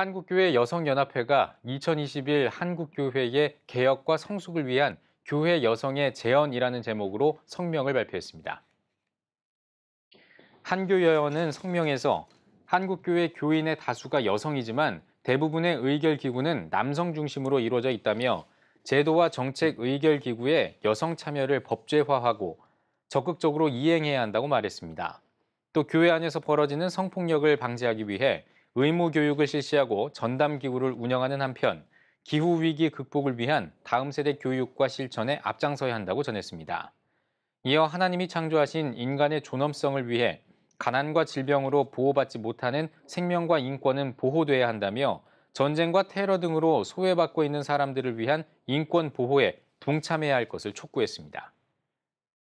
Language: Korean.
한국교회 여성연합회가 2021 한국교회의 개혁과 성숙을 위한 교회 여성의 재언이라는 제목으로 성명을 발표했습니다. 한교여원은 성명에서 한국교회 교인의 다수가 여성이지만 대부분의 의결기구는 남성 중심으로 이루어져 있다며 제도와 정책 의결기구의 여성 참여를 법제화하고 적극적으로 이행해야 한다고 말했습니다. 또 교회 안에서 벌어지는 성폭력을 방지하기 위해 의무 교육을 실시하고 전담 기구를 운영하는 한편 기후 위기 극복을 위한 다음 세대 교육과 실천에 앞장서야 한다고 전했습니다. 이어 하나님이 창조하신 인간의 존엄성을 위해 가난과 질병으로 보호받지 못하는 생명과 인권은 보호돼야 한다며 전쟁과 테러 등으로 소외받고 있는 사람들을 위한 인권 보호에 동참해야 할 것을 촉구했습니다.